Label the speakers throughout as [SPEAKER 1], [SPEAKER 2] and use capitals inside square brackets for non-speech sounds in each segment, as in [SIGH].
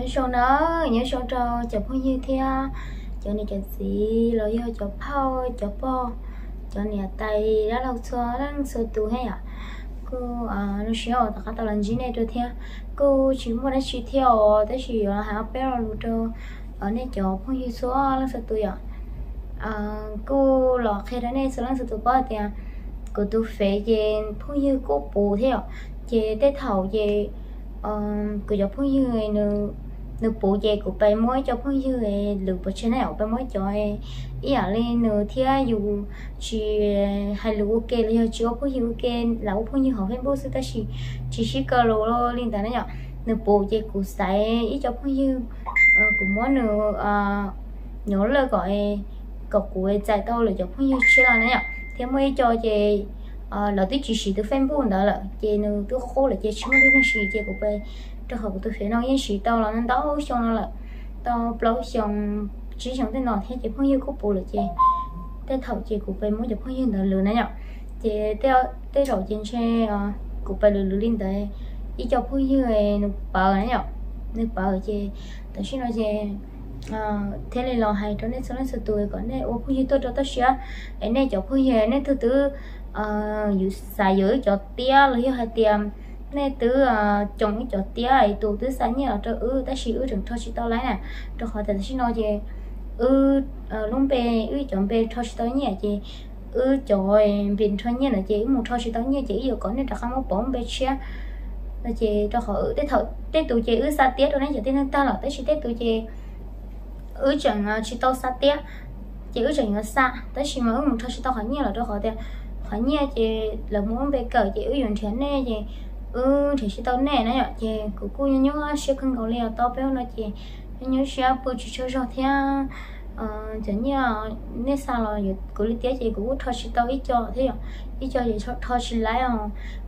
[SPEAKER 1] nhớ sau nó nhớ sau cho chụp phong như thế chỗ này chụp gì rồi cho chụp phao chụp po chỗ này tay, đã lâu xóa đang sơ tù hay à? Cô à nó xíu tất cả tao làm gì này tôi theo cô chỉ muốn nói chỉ theo tới chỉ là học bé rồi lúc đó ở đây chỗ phong như xóa đang sơ tù à? À cô lọ khi đó này số đang sơ tù bao tiền cô tu phê về phong như cô bù theo à? về tới thầu về ờ cô cho phong như người nếu bộ bố dê của bé mối cho phong như ấy lựa bữa chân này ở bé mối cho ấy ý ở lên nửa thì dù chỉ, hai lựa ok là chỉ có phong dư ok, là phong dư họ phải bố sư ta chỉ chỉ chỉ cơ lô lo liên tại nó nhở. Nếu bố dê của sai ý cho phong như ờ, của mỗi nửa ờ, nhớ lời gọi cậu của ấy chạy tao là cho phong như chỉ là nó nhở. Thế mới cho chị là tôi chỉ chỉ tôi fan bố đó là chị nữ tôi khô là chị chỉ mới được cái gì của bé cho tôi nói gì là xong xong chỉ xong thế phong cũng phải phong này nhở. Theo xe ờ, cũng phải cho phong này nhở. Ờ, thế là hay cho nên sau này sự tuổi còn nên ô phong tôi cho tôi xia. Anh này cho phong yêu từ thứ à ờ xài dưới cho tia, là hiểu hai tiệm nè từ ờ, chồng cái chỗ tía ấy tụ từ sáng nhỉ cho ư, ta chỉ ư đừng thôi chị tao lấy nè. Cho họ thật chỉ nói gì ư ờ, lúc bé ư chồng bé thôi chị tao nhỉ chị. Ư, trời bình thôi nhỉ là chị một thôi chị tao nhỉ chị. Giờ có nên là không có bốn bé chia là chị cho họ ư tết thợ, tết tụ chị ư sa tía rồi nãy giờ tên ta là tới chỉ tết tụ chị. Ư chẳng ờ, chị tao sa tía chị ư chẳng xa tới chỉ mà ư một thôi chị tao hỏi nhỉ là cho họ thì hỏi nhỉ chị, là muốn bé cờ chị ư dùng thế nè chị ừ thì sẽ tao nè nó nhở chị của cô nhớ nhớ, sẽ không có leo tao béo nó chị nhớ sẽ bự chỉ cho cho thế ờ chẳng như nên sao là cô lý tiếc chị cô thôi sẽ tao ít cho, thế nhở? Ít cho chị thôi thôi sẽ lấy à.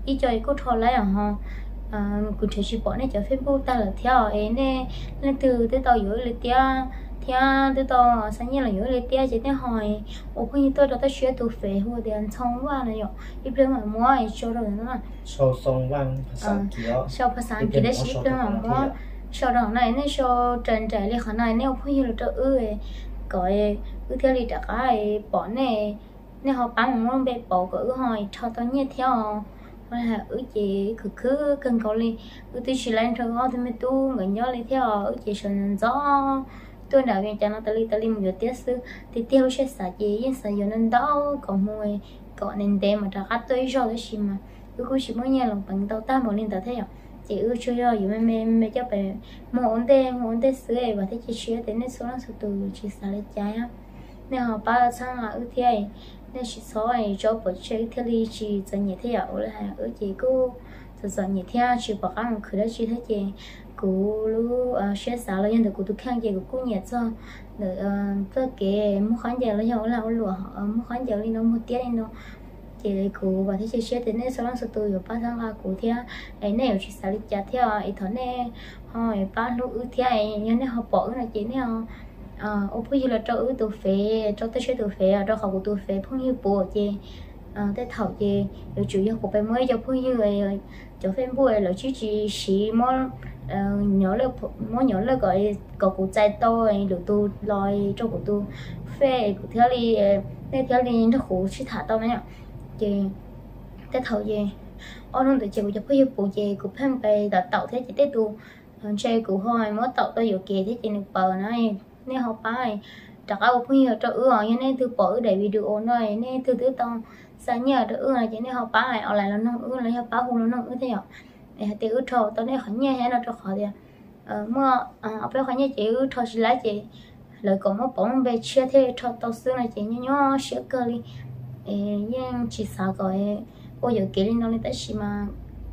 [SPEAKER 1] Ít cho chị cô thôi lấy à. Ha ờ cô chỉ sẽ bỏ này cho facebook ta là theo ấy nên nên từ tới tao giữ lý tiếc thì à, tôi to sáng nay là nhớ lấy tia chỉ tiếng hỏi ô khi tôi đó tôi 学 tu phế hồ để ăn xong qua này nhở. Đi bên ngoài mua ai cho rồi
[SPEAKER 2] nữa sau xong qua ภาษาอังกฤษ
[SPEAKER 1] sau ภาษาอังกฤษได้ชิปด้วยมั้งว่า sau đó này nên sau trần trẻ đi khả này nên ô khi là tôi ư gọi ư theo đi đặt cái bỏ này nên họ bán muốn bé bỏ cái ư hỏi cho tôi như theo. Con là ước chị cứ cứ cần cầu li ước tôi chỉ lên cho con thì mới tu người nhớ lấy theo. Ước chị sờn gió tôi đã nghe cho nó tali tali một giờ tiết sư thì tiêu sẽ xả gì nhưng xả giờ nên đau còn mùi còn nên đem mà trả cắt tôi rồi đấy mà. Cứ cứ chỉ mới nghe lòng bằng tao ta một lên tao thấy không chị ư chơi rồi giờ mẹ mẹ cho bé một ổn định một ổn định sữa và thấy chị chia thế nên số lượng số từ chị xả lên trái á. Nên họ ba sang là ư thế nên chị số này cho bữa chơi thế đi chị giờ nhẹ thế ở là ư chị cứ giờ giờ nhẹ thế chị bảo ăn khử đó chị thấy chị cú lú xe xả là nhân được cú tu khang gì cú nhẹ cho để tất cái mua khán giờ là nhau là lúa mua khán giờ lên nó mua tiết lên nó chỉ lấy cú và thế chỉ xe đến nên sau đó số tôi ở ba tháng là cú thia ấy này chỉ xả lịch trả theo ấy thằng này hỏi ba lú ư thia ấy nhân này họ bỏ là chỉ này ờ ô bây giờ là cho ư tu phê cho tới xe tu phê cho họ tu phê phong như bộ chị ờ tới thầu chị rồi chủ yếu của bé mới cho phong như rồi cho phim bùi là chỉ chỉ xí món Ờ, nhớ là mỗi nhớ là gọi có cụ trai tôi được tu, loi cho cụ tu. Phê cụ theo đi để theo đi nó khổ chỉ thả tao nhá chị cái thầu gì ở trong tự chị cũng có phụ gì cụ phăng về đã tạo thế chị tết tu chơi cụ hỏi mới tạo tôi được kì thế chị được bờ này nên học bài trả áo một nhiều cho ưa như nên từ bỏ để video này nên từ từ tông sáng nhờ cho ưa này chị? Nên học bài ở lại là nó ưa là học bài hùng nó ưa thế nhở? Thì tiêu thọ tao này khỏi nhẹ hay là cho khỏi đi ờ mà ờ, ở bên khỏi nhẹ chị ưu thọ chỉ lại chị. Lời còn một bóng về chia thế cho tao xưa này chị nhớ nhớ sửa cơ đi. Nhưng chỉ sợ gọi, ô giờ kỹ lên đâu lên tới xí mà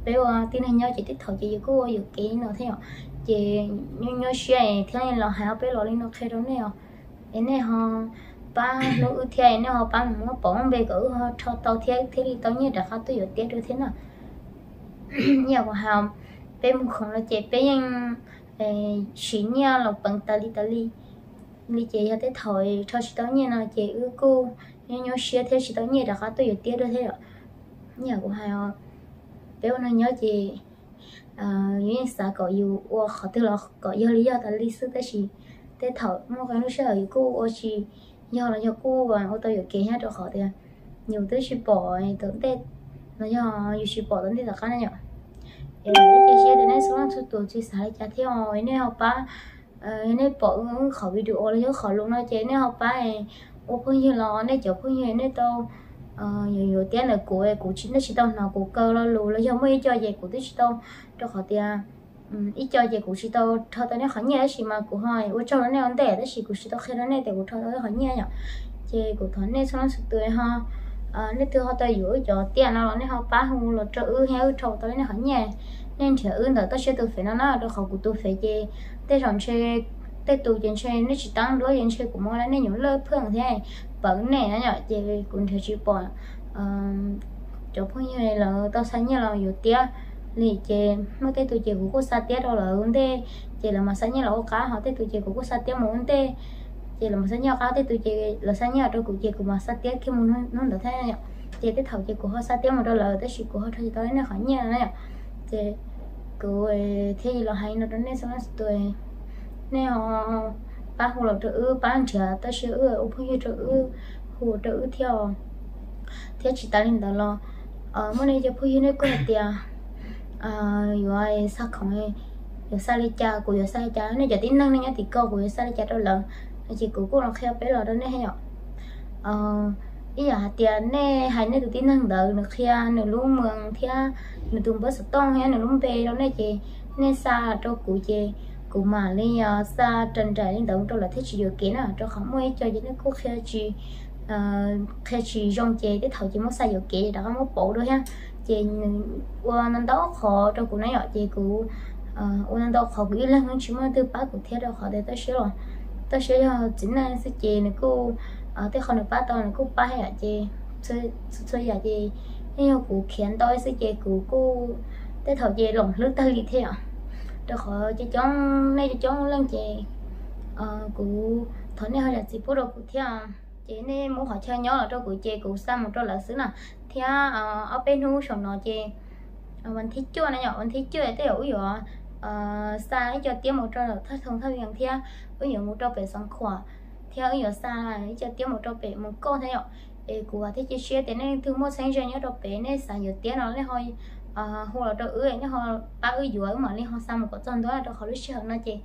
[SPEAKER 1] bây giờ tin hay nhau, chị tiếp thọ chị có ô giờ kỹ nó thế chị nhớ nhớ sửa thế này là hai bé lo lên nó khai đó nè. Em này họ ba nó ưu thế này họ ba một bóng về cỡ họ cho tao thế thế thì tao nhớ đã khá tôi giờ tiếc được thế nào? [CLEARS THROAT] nhà của hàm bé một không là chị bé anh chuyển nhà là bằng tali tali đi chị ra tới thời cho chị tới nhà nào chị ưa cô nhưng nhớ xưa theo chị tới nhà đã có tôi tiếc được thế rồi nhà của hai bé nó nhớ chị ờ, những xã có yêu ô họ tức là có yêu lý do ta lý sư tới chị tới thời mua cái lúc sau yêu cô ô chị do là do cô và ô tôi giờ kể hết rồi họ thì nhiều tới chị bỏ, tưởng tết nó do yêu chỉ bỏ tưởng tết là cái này nhở em chỉ chỉ đến nay số số tuổi chỉ xài trả theo nên học ba ờ, nên bỏ khỏi video là do khỏi luôn nói chế nên học ba ô phương như lo nên chỗ phương như nên đâu. Ờ, nhiều nhiều tiền là của của chính nó chỉ đâu nào, của cơ, lo lù là do mấy cho về của tôi chỉ đâu cho khỏi tiền ừ, ít cho về của chỉ đâu thôi tao nói khỏi nhẹ chỉ mà của hỏi ô cho nó này để đó chỉ của chỉ đâu khi nó này để của thôi tao khỏi nhẹ nhở chế của thằng này xong sự tuổi ha ờ nên từ họ ta giữ cho tiền nó nên họ phá hùng là cho ư heo trâu tới nên họ nhẹ. Nên chờ ư đó tao sẽ từ phải nó nó được học của tôi phải gì để rồi chơi để tụ chuyện chơi nó chỉ tăng đôi chuyện chơi của mua là nên những lời phương thế này. Vẫn này nó nhỏ chơi cũng theo chỉ bỏ. Ờ, chỗ phong như này là tao sáng như là nhiều tia lì chơi mấy cái tụi chị của cô sát tia đâu là ưng thế chơi là mà sáng như là ô cá, họ tới tụi chị của cô sát tia một vấn chị là một sáng nhau áo à, thì tụi chị là sáng nhau đôi cụ chị của mà sát tiếc khi muốn nó được thế này chị tới thầu chị của họ sát tiếc mà đôi là tới chị của họ thôi tới nó khỏi nhau này chị cụ thế là hay nó đến xong tụi nên họ ờ, ba hồ là chữ ba anh trẻ tới chữ ông phu chữ hồ chữ theo. Theo chị ta lên đó là ở mỗi nơi cho phu hiền có tiền à rồi sát không rồi sao đi cha của rồi sao cha nên giờ tính năng này nhá, thì cô của rồi sao đi cha đâu lần chỉ cố cố là khéo bé lò đó nè, hay nhở ờ ý là tiền nè hay nè, tụi tin năng đỡ nè, kheo nè lúc mường thia nè tung bớt tông hay nè lúc về đó nè chị nên xa cho cụ chị cụ mà lên xa trần trời lên đống cho là thích chịu kiến à cho không mua cho những cái cô khéo chị ờ, khéo chị rong chị cái thầu chị muốn xa dự kiến đã có muốn bộ đôi ha. Chị qua năm đó khó cho cụ nói nhỏ chị cụ thiết đâu khó để tới sửa rồi tới sẽ ờ, chính là sẽ chị này, cô ờ, ở tới không được ba tao này cô ba hay chị chơi chơi giờ chị nhưng cụ khiến tôi sẽ chị cụ cô tới thầu chị lồng lướt tới đi theo. Đó khó chị chọn nay chị chọn lên chị ờ, cụ thằng này hơi là chỉ bố đồ cụ theo chị nên muốn họ chơi nhớ là cho cụ chị cụ xăm một cho là xứ nào? Theo ở bên hú sổ nó chị mình thích chưa này nhỏ mình thích chưa? Để rồi uh, xa cho tiêm một trâu thật thông thật hiện theo ứng dụng một trâu về sáng khỏa. Theo ứng dụng xa là cho tiêm một trâu về một cô thế nhở ê của thế chỉ chia thế nên thứ một sáng cho nhớ trâu bể nên xa giờ tiêm nó lấy hồi ờ, hồ là trâu ưỡi nó hồ ba ưỡi dưới mà lấy hồ xa một cái chân đó là trâu khó lúc chưa nó chị.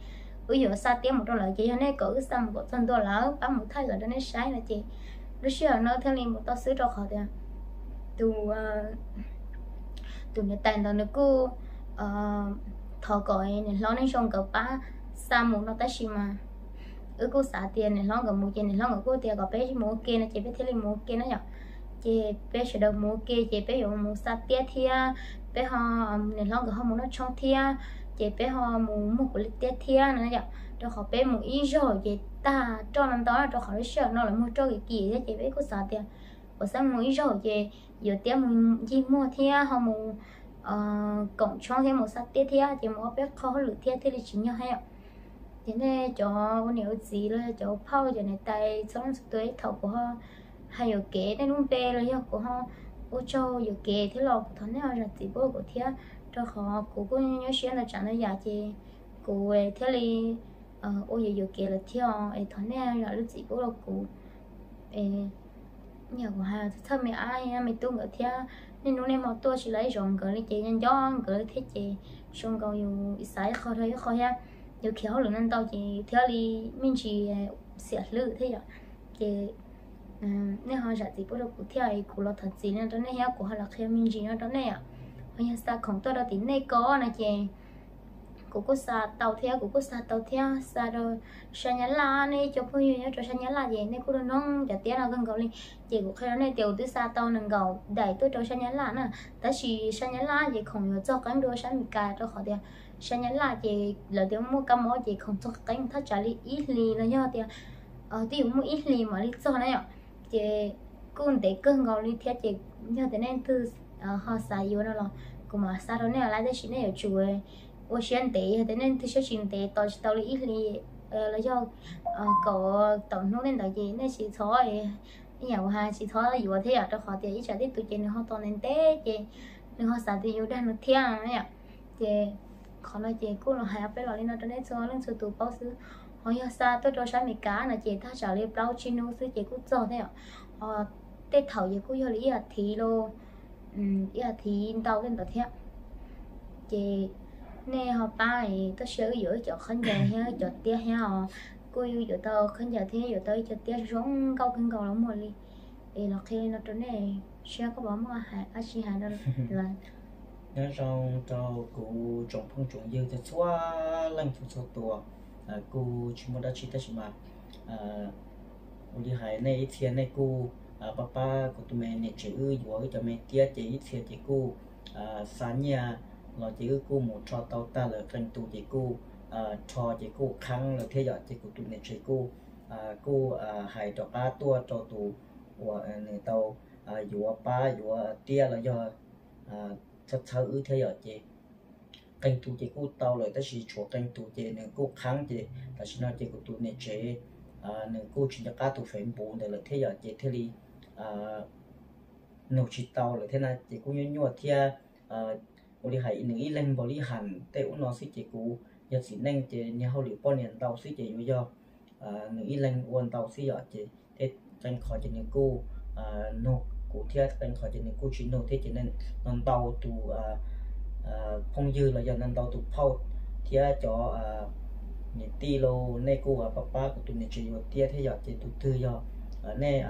[SPEAKER 1] Ví dụ xa tiêm một trâu là chị cho nên cỡ xa một cái chân đó là ba một thay là cho nên sai là chị. Lúc chưa nó theo lên một tao xứ trâu khó thì từ từ nhà tài đó nó cứ thọ gọi nên lo nên xong gặp ba sa mù nó tới xí mà. Ước cô xả tiền nên lo gặp mù tiền nên lo gặp cô tiền gặp bé mua kia nên chỉ bé theo liền mua kia nó nhở? Chị bé sẽ được mua kia chị bé dùng mua sa tiền thì bé họ nên lo gặp họ mua nó trong thì chị bé họ muốn một cái tiết thiên nữa nhở? Cho họ bé mù ít rồi chị ta cho năm đó cho họ sợ, nó là mua cho cái gì thế chị bé cô xả tiền. Ở sao mù ít rồi chị giờ tiền mình gì mua thiên họ mù Ờ, cộng cho thêm một sát tiết thiên thì mua biết khó lử thiết thì chính nhau hay ạ thế nên cho nếu gì là cho phao cho này tay xong tới thầu của họ hay ở kế nên luôn về là của họ. Ô cho ở kế thế là thằng này là chỉ bố của thiết, cho họ của cũng nhớ xuyên là chẳng là giả chị của về thế li ờ, ô giờ ở kế là thiết, ở thằng này là lúc gì cũng là cụ nhiều nhà của hai thưa mẹ ai mẹ tôi ngỡ theo nên lúc này mà tôi chỉ lấy rồng gửi lấy chị nhân gió gửi thế chị xong cầu dù sai khó thấy khó ha giờ khéo lượng nên tao chị theo đi, mình chỉ à, sẽ lự thế rồi chị à, nên họ giải gì bữa đầu cụ theo ấy cụ là thật gì nên đó này ha cụ họ là khi mình chỉ nó đó này à bây giờ không tôi đã tính này có nè chị cô có sa tàu theo cô có sa tàu theo sa rồi. Sa nhá là, này, cho phụ nữ cho sa nhá là gì này, cô đơn nông cho tiếc nào gần cầu đi chị cũng khai này, tiểu từ sa tàu nâng cầu đẩy tôi cho sa nhá là nè. Ta chỉ sa nhá là gì không nhớ cho cánh đua sa mì cài cho họ tiền sa nhá là gì là tiểu mua cam mỏ gì không cho cánh thắt trả lý ít lì là nhớ tiền ở ờ, tiểu mua ít lì mà lý cho này ạ. Chị cô để cơn cầu đi theo chị nhớ thế nên từ ờ, họ sa yêu nó là cũng mà sao đó này là đây chỉ này ở chùa ở thế nên tôi sẽ tao chỉ tao là do ờ, ờ, tổng gì nên thôi nhà của hai thế à? ở trong họ thì ít cho tiếp tục chuyện họ toàn nên té chị. Nên họ xài thì yêu đang nó thiang nè à? chị, khó nói chị. Cô là hai bé lo lên nó cho nên cho lên tụ bao xứ. Họ giờ xa tôi cho sáng mì cá là chị. Ta trả lời bao chi nô xứ chị. Cũng cho thế ạ họ thầu chị cũng giờ lý à thì lô um ý là thì tao lên tao thế chị nè họ ba thì tôi sẽ giữa cho khán giả ha, cho tia ha. Cô yêu giờ tao khán giả thế giờ tao cho tia rong câu kinh cầu lắm rồi. Đi thì là khi nó trở này sẽ có bảo mà hại à chị hại đó là
[SPEAKER 2] nó trong cho cụ trồng phong trồng dư thật xóa lên phụ số tua à cụ chỉ muốn đã chỉ tới mà. À đi hải này ít tiền này cụ à papa của tụi mình này chữ ư cho mình tia chỉ, ít tiền chỉ cụ à sáng nhà là chỉ cứ cụ một cho tàu ta là cần tụ chỉ cô à, cho chỉ cụ khăng là thế giờ chỉ cô tu niệm chỉ cô cô cụ cho ba tua cho tụ của à, này tàu dùa ba dùa tia là do à thật sự ư thế giờ chị. Kênh tu chị cô tàu lại ta chỉ chúa kênh tu chị nên cô kháng chị ta chỉ nói chị cô tu này chị à, nên cô chỉ cho cá tu phải bốn để là thế giờ chị, thế đi nấu chỉ tàu là thế này, chị cô nhớ nhớ thia à đi hay những ý lên bồ đi hẳn. Tệ ôn nó xí chị cú giờ chỉ nên chị nhà hậu liệu bao nhiêu tàu xí chị bây do. Những ý lên ôn tàu xí giờ chị thế tranh khỏi chị những cô à, nô nấu cụ thể tranh khỏi chị những cô chỉ nô thế chị nên nằm tàu tù à, à, phong dư là do nằm tàu tù phao thia cho nhị ti lô nè cô và papa của tụi mình chỉ một tia thế giờ chỉ tụi thư giờ nè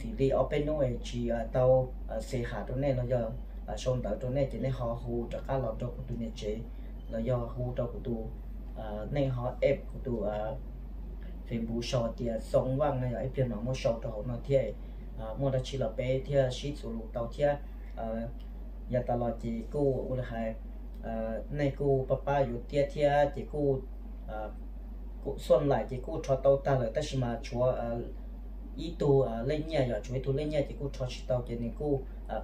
[SPEAKER 2] thì đi open bên chỉ tàu xe hạ đó nè nó giờ xong tới đó nè chỉ nè họ hù cho cá lọt cho của tụi mình chỉ là do hù cho của tụi nè họ ép của tụi phiền bù sò thì sống vang này ấy phiền mà mua sò cho họ nó thiệt mua đã chỉ là bé thiệt ship số lục tàu thiệt giờ ta lo chỉ cô u là hai nay cô papaอยู่เตี้ยเตี้ยchỉ cô cô xuân lại chỉ cô cho tàu ta lại ta chỉ mà chúa ý tu lên nhà giờ chúa tu lên nhà chỉ cô cho chỉ tàu chỉ nên cô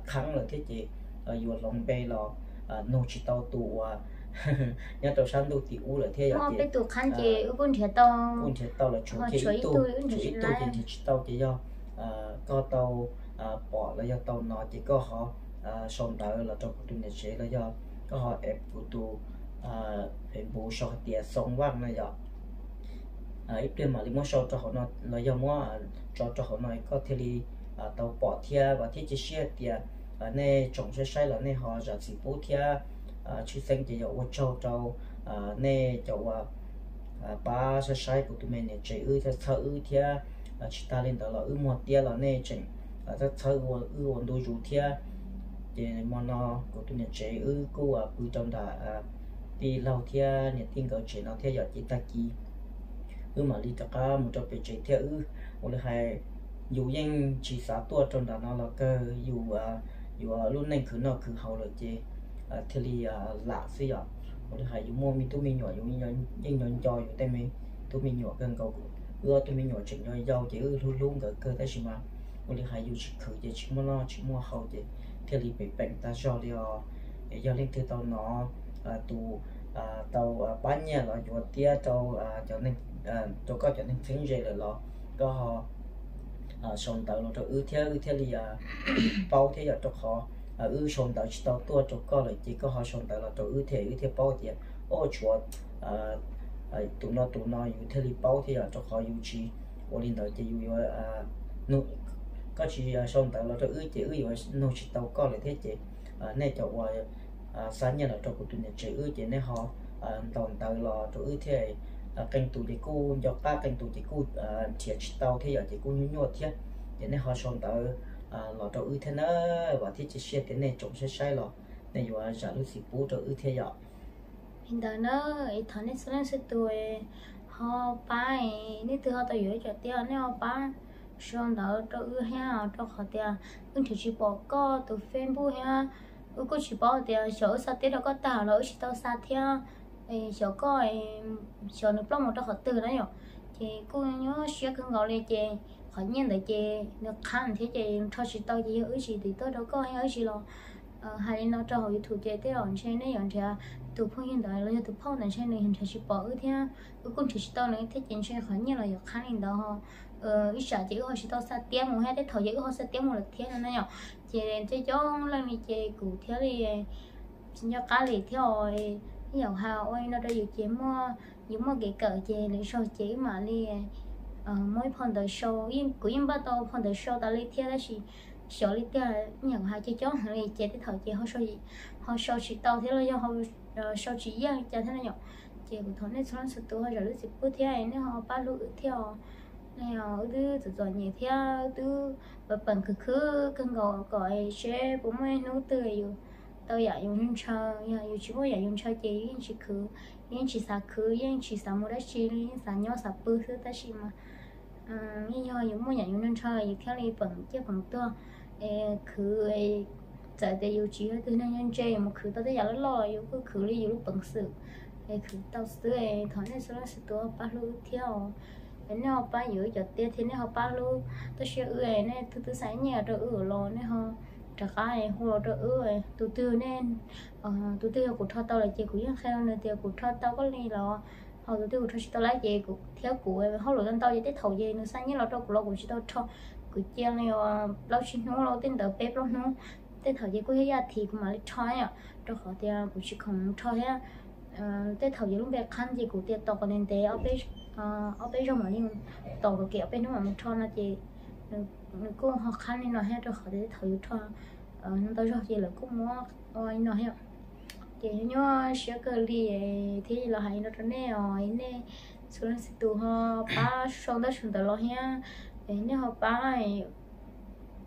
[SPEAKER 2] kháng là thế chỉ อยู่ lòng bê lo nô chỉ tàu tu nhà tàu sang tu thì u là thế giờ
[SPEAKER 1] bê tu kháng chỉ u quân thiệt tàu
[SPEAKER 2] quân tàu là chúa chỉ tu chỉ tu thì chỉ tàu chỉ do có tàu bỏ là do tàu nó chỉ có họ xong tới là trong tụi này sẽ là do có họ ép của tụ hình bố so tiền xong vang này giờ ít tiền mà lý mua so cho họ nó là do mua cho cho họ nói có thể đi tàu bỏ thia và thiết chế xe tiền Ờ, nè trồng sẽ sai là nè họ giờ chỉ bố thia ờ, chú sinh chỉ dụ cho châu, ờ, nè cháu ba sẽ sai của tụi mình nè chạy ư theo thơ ư thia chỉ ta lên đó là ư một tia là nè chỉnh theo thơ ư ổn đôi chủ thia thì mà nó của tụi mình chơi ư cô à bự trong đó đi lâu thia nè tin cầu chơi nó theo giờ chỉ ta kỳ ư mà đi tất cả một trong chế theo ư. Một là hai dù anh chỉ xã tua trong đó nó là cơ dù à dù luôn nên cứ nó cứ hậu là chế ờ, thì li ờ, lạ xí ạ. Một là hai dù mua mi tôi mi nhỏ, dù mi nhỏ, nhưng nhỏ cho dù tay mi tôi mi nhỏ gần cầu ưa tôi mi nhỏ chuyện nhỏ giàu chỉ ư luôn luôn cỡ cơ thế mà. Một là hai dù chỉ khử chỉ mua nó chỉ mua hậu chế thì li bị bệnh ta cho đi ờ giờ lên từ tàu nó ờ, tụ tàu bán nhà là chỗ tia tàu cho nên chỗ có cho nên phình dây là lo có họ Ờ, xong tàu nó cho ư theo ư thế li bao theo giờ cho họ ờ, ư xong tàu chỉ tàu tua cho có là chỉ có họ xong tàu là cho ư theo ư theo bao thì ô à tụ nó tụ nó ư theo li bao theo giờ cho họ ư chi. Ô linh tàu chỉ ư nu có chỉ xong tàu là cho ư chỉ ư ư nó chỉ tàu có là thế chỉ ờ, nè cho qua sáng nhà là cho của tụi nhà chỉ ư chỉ nè họ tàu tàu là cho ư thế kênh tủ chỉ cu do ta kênh tủ chỉ cu chỉ tàu thì ở chỉ cu nhu nhú nhú thế nên họ xong tàu ờ, lọ cho ư thế nữa và thiết chỉ xe thế này trộm sẽ sai lọ. Này vừa giả lúc xí bố cho ư thế giờ
[SPEAKER 1] hiện tại nó ít thằng này sáng sẽ tuổi họ ba nên từ họ tới dưới cho tiền nên họ ba xong đó cho ư ha cho họ tiền ư chỉ chỉ bỏ co từ facebook ha ư có chỉ bỏ tiền chỗ sao tiền đâu có tao lỗi, chỉ tao sao theo số có số nước plong một cho họ từ đó nhở thì cô nhớ sẽ cứ gọi lên chị họ nhiên để chị nó khăn, thế chị cho chị tao gì ở chỉ thì tôi đâu có hay ư chỉ lo hay nó cho hồi thủ chế thế rồi trên này rồi thì tụ phong hiện tại là tụ phong này trên này hiện tại chỉ bỏ ư thế ư cũng chỉ tao này thế chị sẽ họ à. nhiên là được khăn hiện đó họ ờ ít sợ chỉ họ chỉ tao sa tiêm một hai cái thời gian họ sa tiêm một lần thế nữa nhở chị chị cho lần này chị cụ thế thì ờ, xin cho cá lì theo rồi dầu hào ôi, nó đã chỉ mua những mua cái cỡ chế lấy số chế mà li ờ mỗi phần đời số yên cứ yên bắt đầu phần đời số ta li theo đó thì số li theo nhận hai chế chó li chế thì thầu chế họ số gì họ số chỉ tàu thế là do họ số chỉ yên cho thế nào chế của thằng này xong sự tôi rồi lúc gì bữa theo này họ ba lúc theo này họ cứ tự do nhẹ theo cứ bận cứ cứ cần gọi gọi chế bố mẹ nấu từ rồi tôi ya dùng cho ya dùng chỉ ya dùng cho chị yên chị cứ yên chị sa cứ yên chị sa mua đất chị yên sa nhau sa bự thứ ta chị mà yên nhau dùng mua ya dùng cho ya theo đi bằng cái bằng to cứ tại đây dùng chị từ nên nhân chơi mà cứ tao thấy ya lo dùng cứ cứ đi lúc bằng sự cứ tao sửa thằng này sửa sửa tôi ba lô theo nên họ ba giữ cho tiền thì nên họ ba lô tôi sẽ ưa này từ từ sáng nhà rồi ưa lo nên họ trả cái hồ đỡ ơi tụ tư nên ờ tụ tư của thọ tao là chị của những khai nên tiêu của thọ tao có li là họ tụ tư của thọ tao lấy chị của theo của em không lo tao vậy thầu gì nó sáng nhất là tao của lo của chỉ tao cho. Của chia này là lo xin nó, lo tin tờ bếp lo nó. Tới thầu gì của hết thì cũng mà lấy chơi à cho họ tiền của chỉ không chơi ha ờ, tới thầu gì lúc bé khăn gì của tiền tao còn nên té ở bên ờ, ở bên trong mà nhưng tao của kiểu bên nó mà một thọ là chị cô học khăn nên nó hết rồi khỏi để thử thọ ờ nó tới rồi chị là cũng mua ôi nó hiểu thì nhớ sửa cơ li thì là hay nó cho nên rồi nên số lượng sự tụ họ ba xong đó xong đó lo ha nên họ ba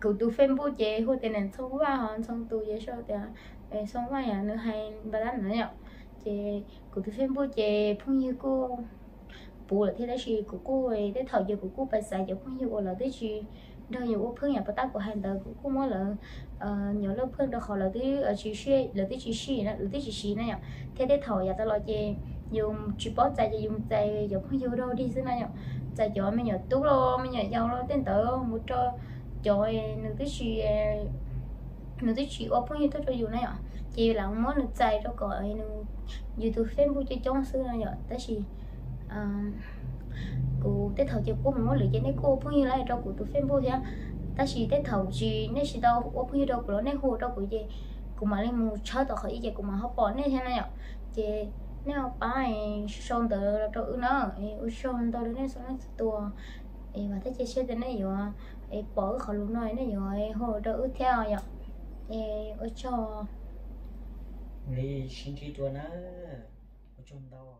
[SPEAKER 1] cậu tụ phim bố chế hồi tiền này xong qua họ xong tụ chế sau thì xong qua nhà nữa hay bà đánh nữa nhở thì cậu tụ phim bố chế phong như cô bố là thế đấy chị. Của cô ấy để thầu giờ của cô phải xài giờ không như cô là thế chị. Đâu nhiều phương nhà bắt của hàng đời cũng mới là ờ, nhiều lớp phương đó họ là thứ ở ờ, chị suy, là thứ chị suy nữa là thứ chị suy này thế để thầu nhà ta lo chê, dùng chỉ bỏ chạy dùng chạy dùng không vô đâu đi xí này chạy cho mình nhớ tú lo mình nhớ giàu lo tên tớ một cho cho nữ thứ chị ờ, nữ thứ chị ô phương như tôi cho dù này chị là muốn được chạy cho gọi YouTube Facebook cho chống xưa này đấy chị. Ờ, cô tết thầu chỉ cô muốn lựa chọn này cô phong như là cho cô tụi phim bố thế ta chỉ tết thầu chỉ nên chỉ đâu ô phong như đâu cô nên hồ đâu của gì cô mà lên mua chơi tao khỏi gì cô mà học bỏ nên thế này chị nếu ba xong tờ là cho nó. Xong tờ nên xong nó tua. Và thế chị sẽ đến này rồi bỏ khỏi luôn nói này rồi hồ đâu theo vậy ở cho.
[SPEAKER 2] Đi xin chị tua nó ở trong đâu